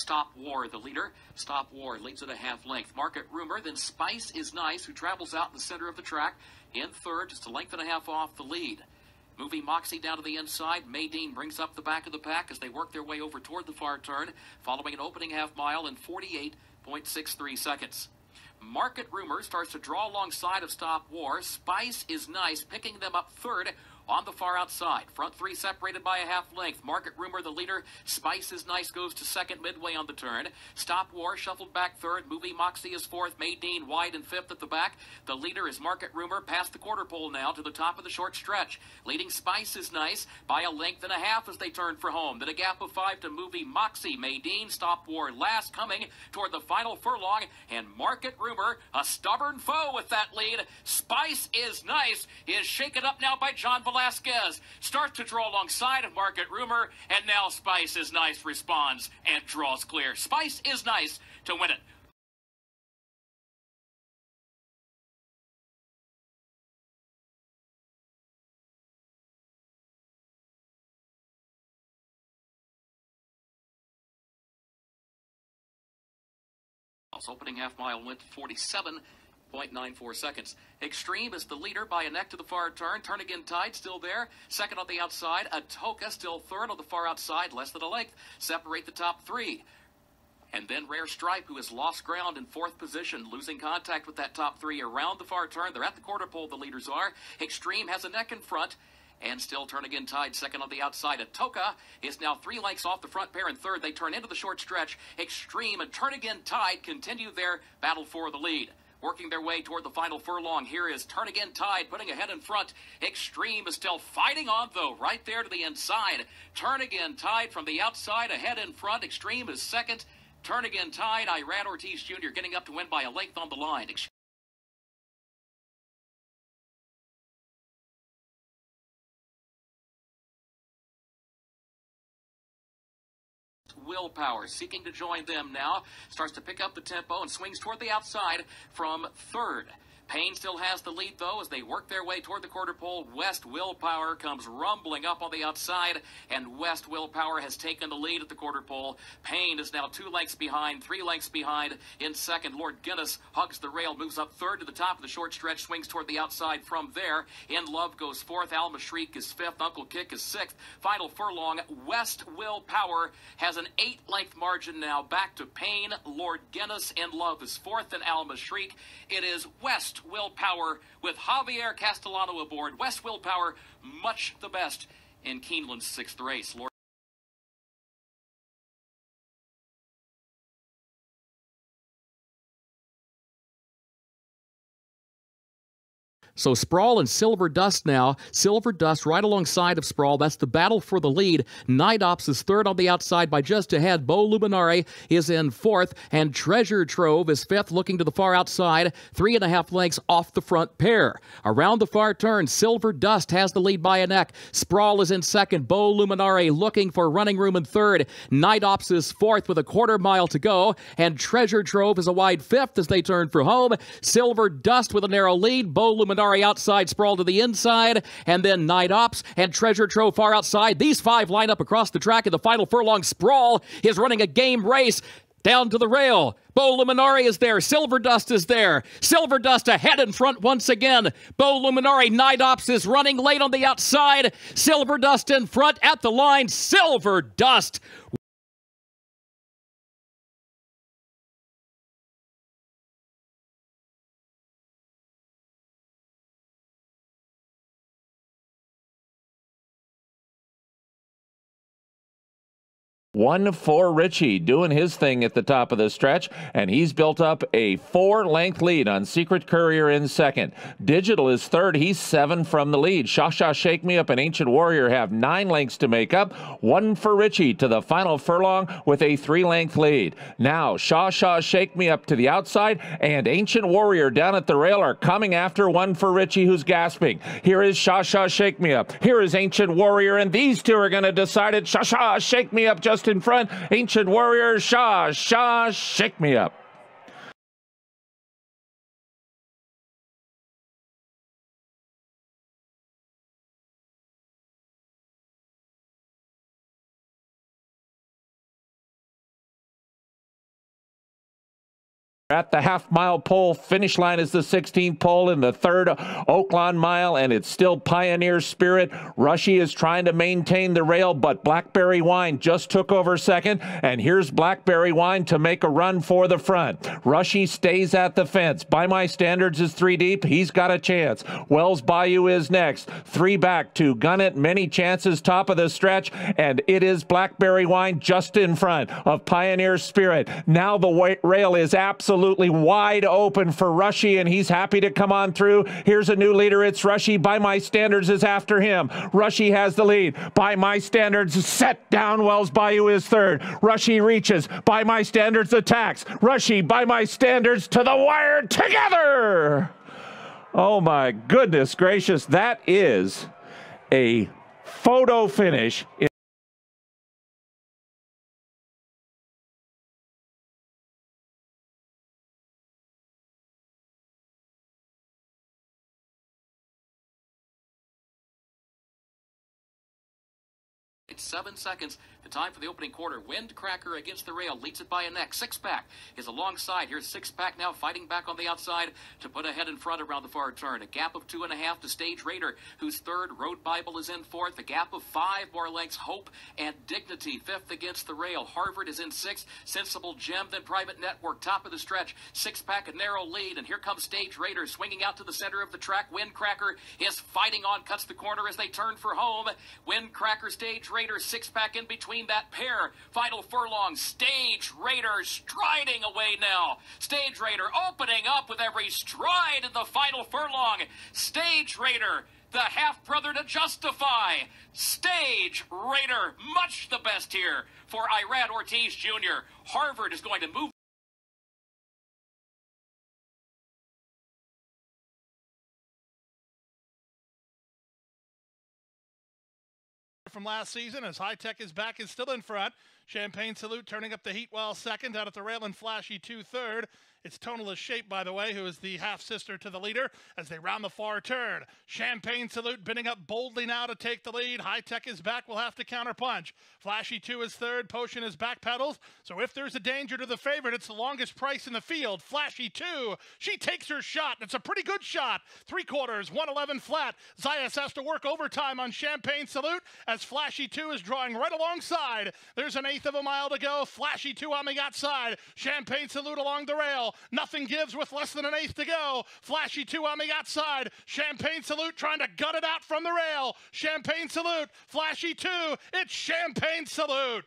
Stop War, the leader. Stop War leads at a half length. Market Rumor, then Spice is Nice, who travels out in the center of the track in third, just a length and a half off the lead. Moving Moxie down to the inside, Maydeen brings up the back of the pack as they work their way over toward the far turn, following an opening half mile in 48.63 seconds. Market Rumor starts to draw alongside of Stop War. Spice is nice, picking them up third on the far outside. Front three separated by a half length. Market Rumor, the leader. Spice is nice, goes to second midway on the turn. Stop War shuffled back third. Movie Moxie is fourth. Maydeen wide and fifth at the back. The leader is Market Rumor past the quarter pole now to the top of the short stretch. Leading Spice is nice by a length and a half as they turn for home. Then a gap of five to Movie Moxie. Maydeen Stop War last coming toward the final furlong. And Market Rumor, a stubborn foe with that lead. Spice is nice is shaken up now by John Velazquez. Velazquez starts to draw alongside of Market Rumor, and now Spice is Nice responds and draws clear. Spice is Nice to win it. Opening half mile went 47 0.94 seconds. Extreme is the leader by a neck to the far turn. Turn again Tide still there. Second on the outside. Atoka still third on the far outside. Less than a length. Separate the top three. And then Rare Stripe, who has lost ground in fourth position, losing contact with that top three around the far turn. They're at the quarter pole, the leaders are. Extreme has a neck in front. And still turn again Tide second on the outside. Atoka is now three lengths off the front pair and third. They turn into the short stretch. Extreme and turn again Tide continue their battle for the lead working their way toward the final furlong. Here is Turn Again Tide putting ahead in front. Extreme is still fighting on, though, right there to the inside. Turn Again Tide from the outside ahead in front. Extreme is second. Turn Again Tide. Irad Ortiz Jr. getting up to win by a length on the line. Willpower seeking to join them now. Starts to pick up the tempo and swings toward the outside from third. Payne still has the lead, though, as they work their way toward the quarter pole. West Willpower comes rumbling up on the outside, and West Willpower has taken the lead at the quarter pole. Payne is now two lengths behind, three lengths behind. In second, Lord Guinness hugs the rail, moves up third to the top of the short stretch, swings toward the outside from there. In Love goes fourth. Alma Shriek is fifth. Uncle Kick is sixth. Final furlong, West Willpower has an eight length margin now back to Payne. Lord Guinness in Love is fourth, and Alma Shriek. It is West Willpower with Javier Castellano aboard. West Willpower, much the best in Keeneland's sixth race. Lord So Sprawl and Silver Dust now. Silver Dust right alongside of Sprawl. That's the battle for the lead. Night Ops is third on the outside by just ahead. Bo Luminare is in fourth, and Treasure Trove is fifth, looking to the far outside. Three and a half lengths off the front pair. Around the far turn, Silver Dust has the lead by a neck. Sprawl is in second. Bo Luminare looking for running room in third. Night Ops is fourth with a quarter mile to go, and Treasure Trove is a wide fifth as they turn for home. Silver Dust with a narrow lead. Bo Luminare outside, Sprawl to the inside, and then Night Ops and Treasure Trove far outside. These five line up across the track in the final furlong. Sprawl is running a game race down to the rail. Bo Luminari is there. Silver Dust is there. Silver Dust ahead in front once again. Bo Luminari, Night Ops is running late on the outside. Silver Dust in front at the line. Silver Dust One for Richie doing his thing at the top of the stretch, and he's built up a four length lead on Secret Courier in second. Digital is third. He's seven from the lead. Shasha Shake Me Up and Ancient Warrior have nine lengths to make up. One for Richie to the final furlong with a three length lead. Now, Shasha Shake Me Up to the outside, and Ancient Warrior down at the rail are coming after one for Richie who's gasping. Here is Shasha Shake Me Up. Here is Ancient Warrior, and these two are going to decide it. Shasha Shake Me Up just just in front. Ancient Warrior Shah. Shah, shake me up. At the half mile pole. Finish line is the 16th pole in the third Oaklawn mile, and it's still Pioneer Spirit. Rushie is trying to maintain the rail, but Blackberry Wine just took over second, and here's Blackberry Wine to make a run for the front. Rushie stays at the fence. By my standards is three deep. He's got a chance. Wells Bayou is next. Three back to Gun It. Many chances top of the stretch, and it is Blackberry Wine just in front of Pioneer Spirit. Now the rail is absolutely absolutely wide open for Rushie, and he's happy to come on through. Here's a new leader. It's Rushie. By my standards is after him. Rushie has the lead. By my standards, set down. Wells Bayou is third. Rushie reaches. By my standards, attacks. Rushy, by my standards, to the wire together. Oh my goodness gracious. That is a photo finish. Seven seconds. The time for the opening quarter. Windcracker against the rail. Leads it by a neck. Six pack is alongside. Here's six pack now fighting back on the outside to put ahead in front around the far turn. A gap of two and a half to Stage Raider, whose third. Road Bible is in fourth. A gap of five more lengths. Hope and Dignity fifth against the rail. Harvard is in sixth. Sensible Gem, then Private Network. Top of the stretch. Six pack, a narrow lead. And here comes Stage Raider swinging out to the center of the track. Windcracker is fighting on, cuts the corner as they turn for home. Windcracker, Stage Raider. Six pack in between that pair. Final furlong, Stage Raider striding away now. Stage Raider opening up with every stride in the final furlong. Stage Raider the half brother to justify. Stage Raider, much the best here for Irad Ortiz Jr. Harvard is going to move. From last season as High Tech is back and still in front. Champagne Salute turning up the heat while second. Out at the rail and Flashy two third. It's Tonalist Shape, by the way, who is the half sister to the leader as they round the far turn. Champagne Salute bidding up boldly now to take the lead. High Tech is back, will have to counter punch. Flashy 2 is third, Potion is back pedals. So if there's a danger to the favorite, it's the longest price in the field. Flashy 2, she takes her shot. It's a pretty good shot. Three quarters, 111 flat. Zayas has to work overtime on Champagne Salute as Flashy 2 is drawing right alongside. There's an eighth of a mile to go. Flashy 2 on the outside. Champagne Salute along the rail. Nothing gives with less than an eighth to go. Flashy two on the outside. Champagne Salute trying to gut it out from the rail. Champagne Salute. Flashy two. It's Champagne Salute.